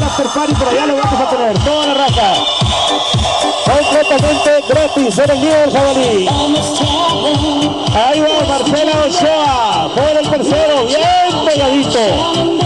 el after party, por allá lo vamos a tener, toda la raza. Completamente gratis en el nivel jabalí. Ahí va Marcela Ochoa, por el tercero, bien pegadito.